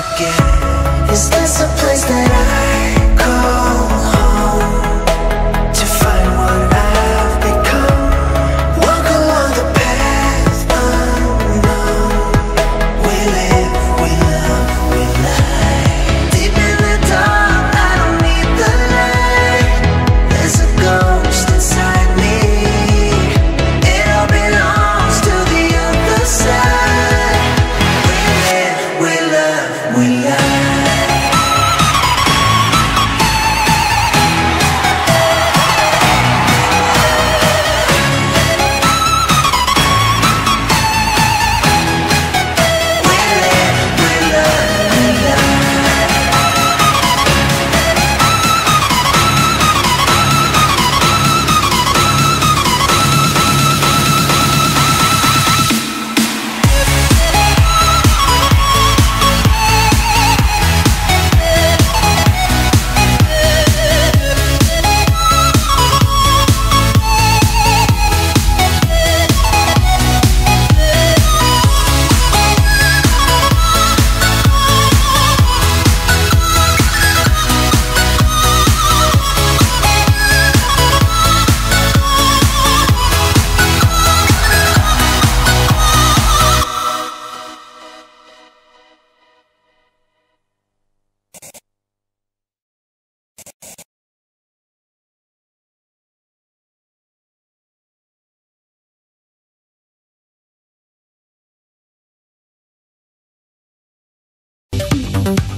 forget. Check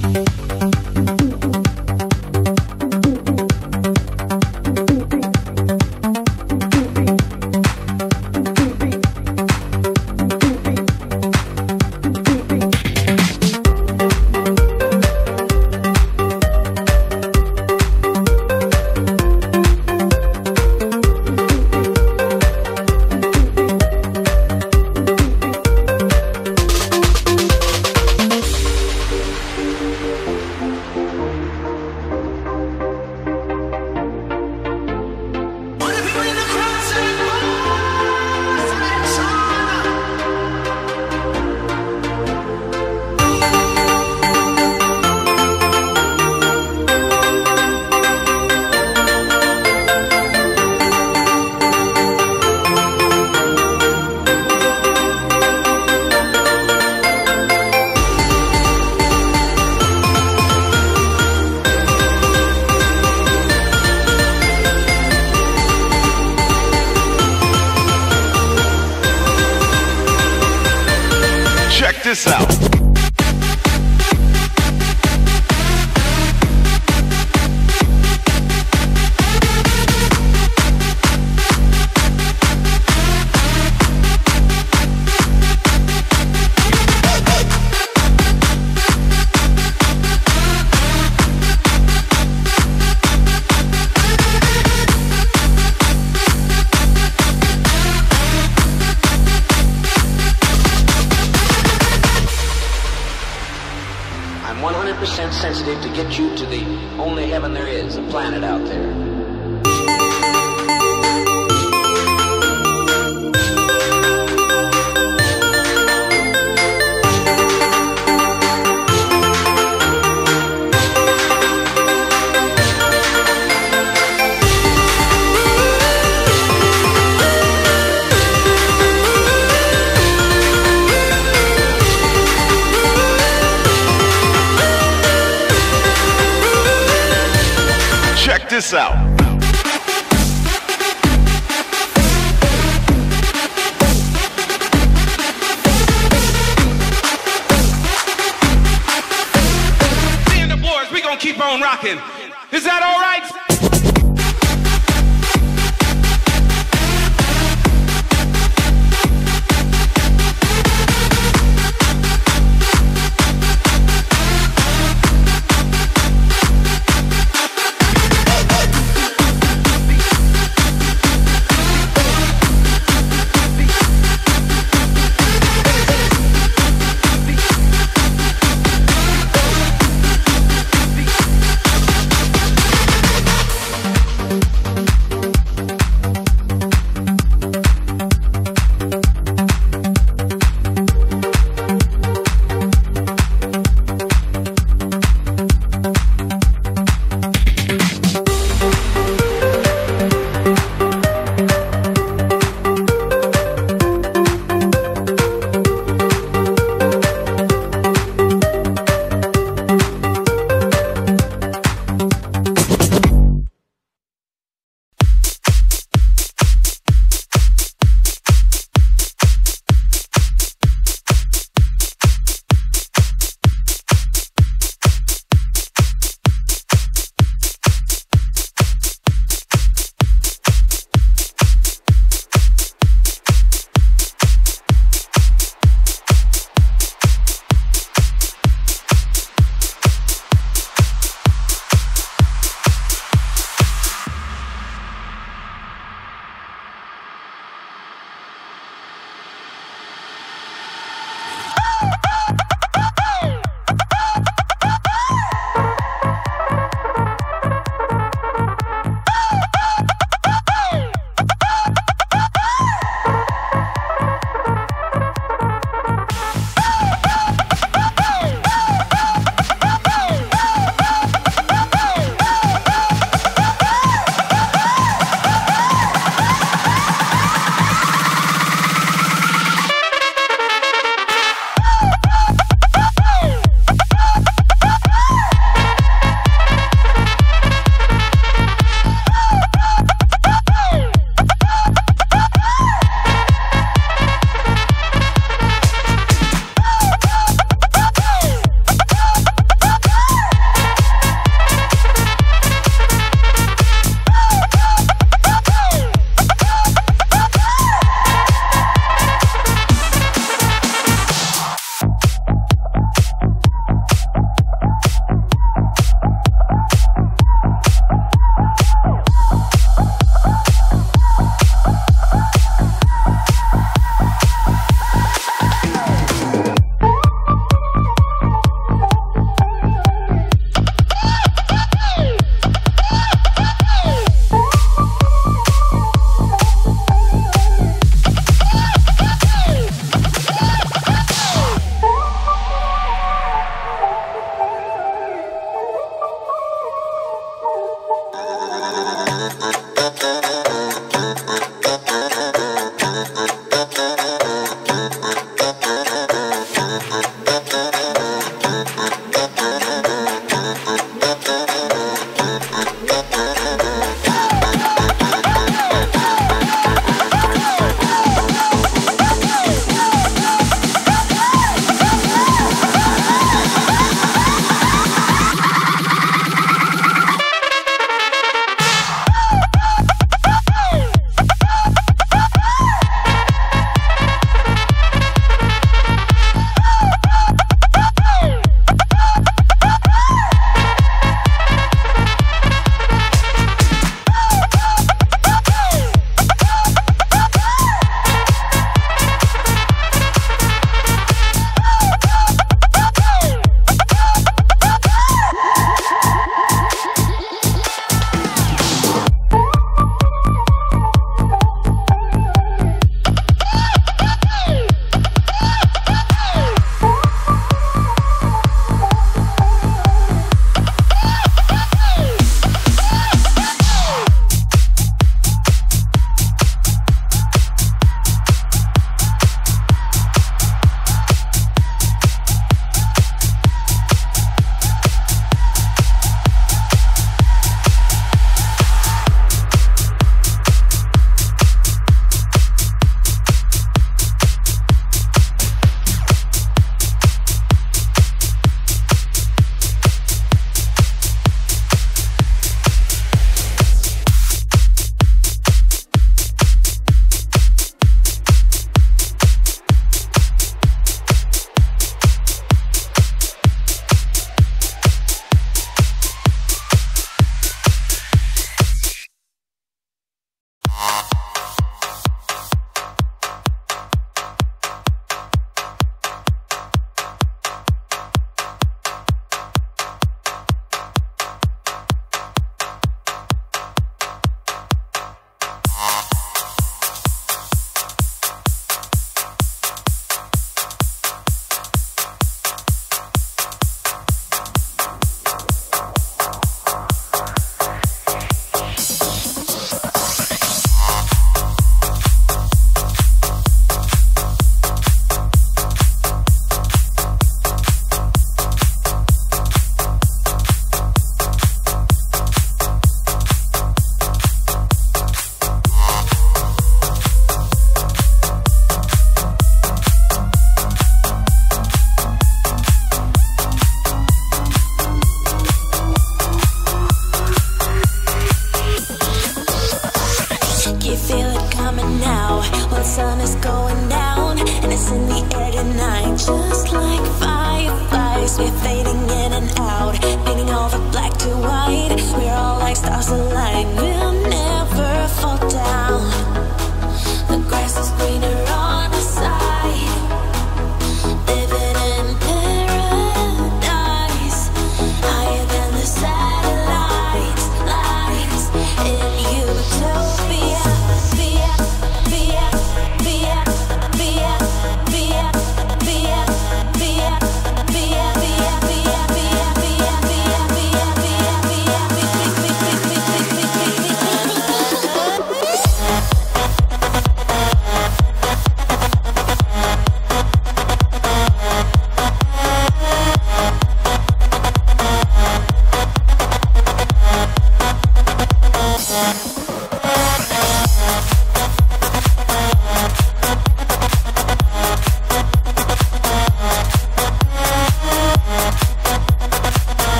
when the sun is going down and it's in the air tonight, just like fireflies, we're fading in and out.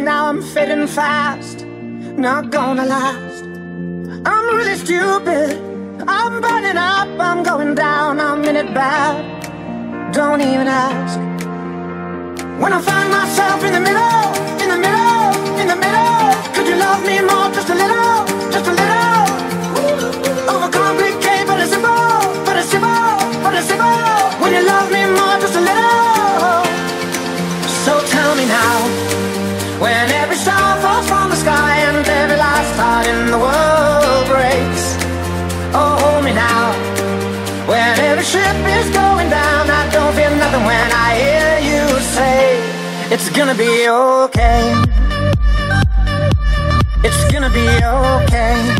Right now. I'm fading fast, not gonna last. I'm really stupid. I'm burning up, I'm going down, I'm in it bad. Don't even ask. When I find myself in the middle, in the middle, in the middle, could you love me more, just a little, just a little? It's gonna be okay. It's gonna be okay.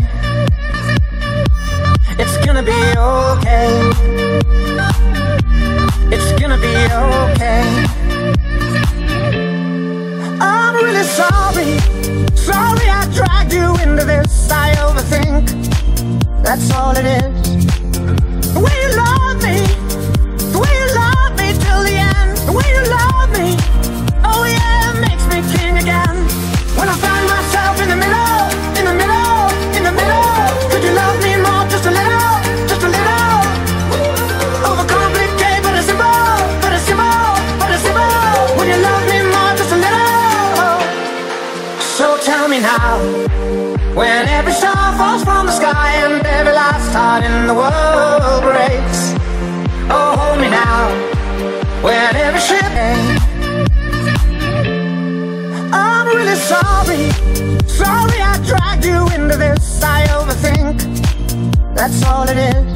It's gonna be okay. It's gonna be okay. I'm really sorry. Sorry I dragged you into this. I overthink. That's all it is. You love That's all it is.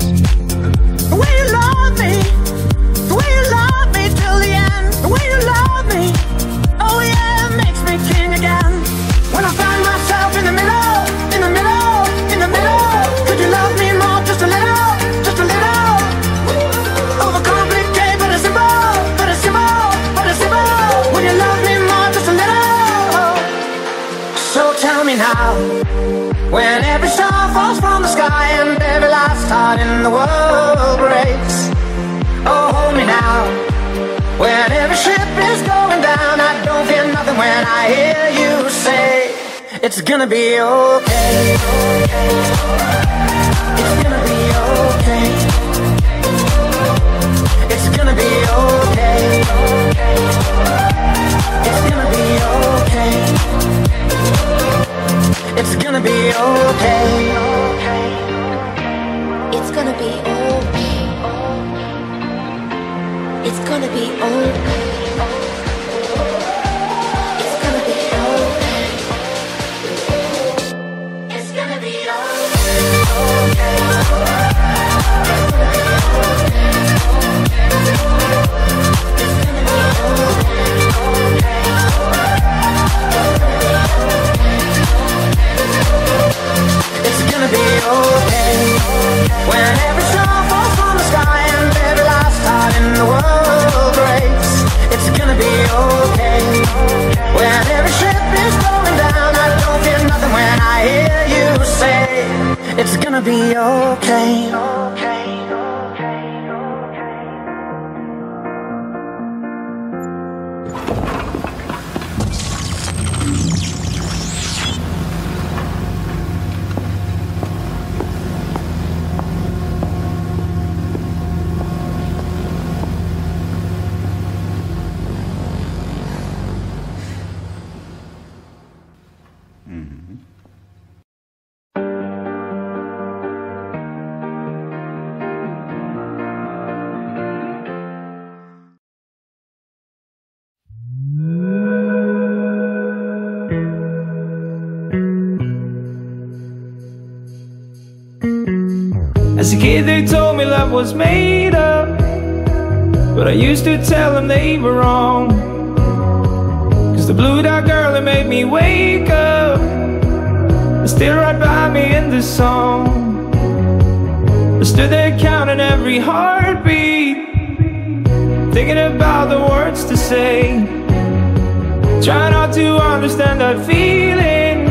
It's gonna be okay. It's gonna be okay. It's gonna be okay. It's gonna be okay. It's gonna be okay. As a kid, they told me love was made up. But I used to tell them they were wrong. Cause the blue dot girl that made me wake up is still right by me in this song. I stood there counting every heartbeat, thinking about the words to say. Try not to understand that feeling.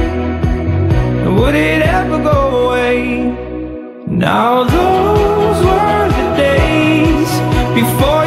Would it ever go away? Now those were the days before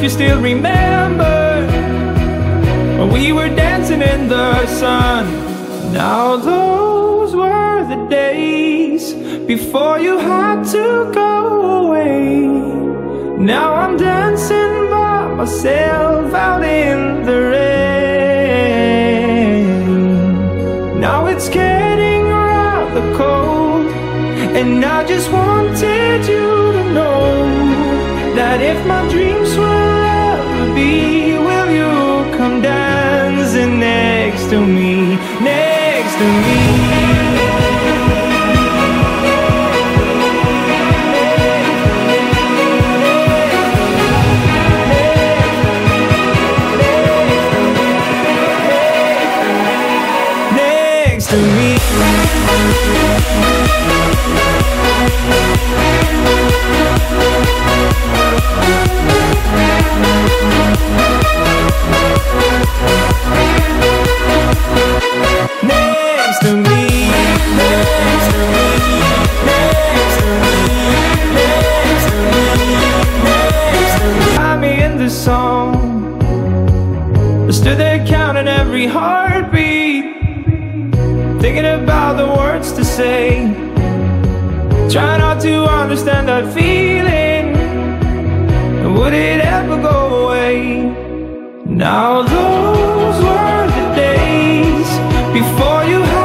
if you still remember when we were dancing in the sun. Now those were the days before you had to go away. Now I'm dancing by myself out in the rain. Now it's getting rather cold, and I just wanted you to know that if my dreams to me, next to me? next to me. Next to me, next to me, next to me, next to me, me. In this song. Stood there counting every heartbeat, thinking about the words to say. Not to understand that feeling. Would it ever go away? Now those days before you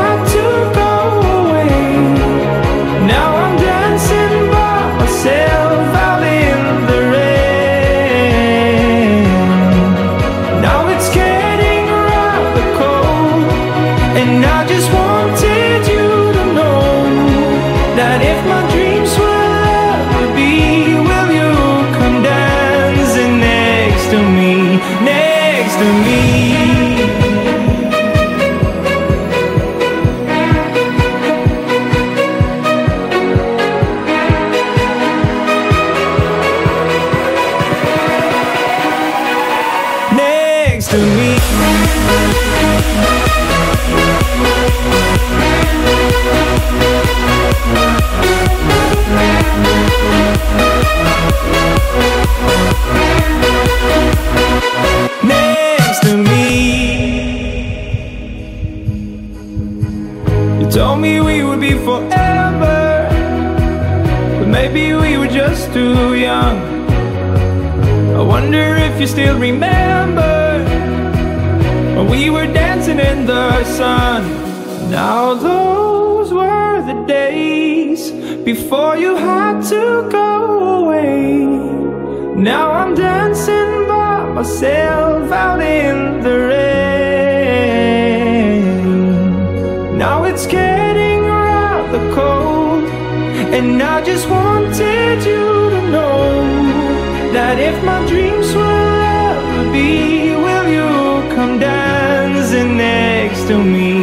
if you still remember when we were dancing in the sun. Now those were the days before you had to go away. Now I'm dancing by myself out in the rain. Now it's getting rather cold, and I just wanted you to know that if my dreams to me,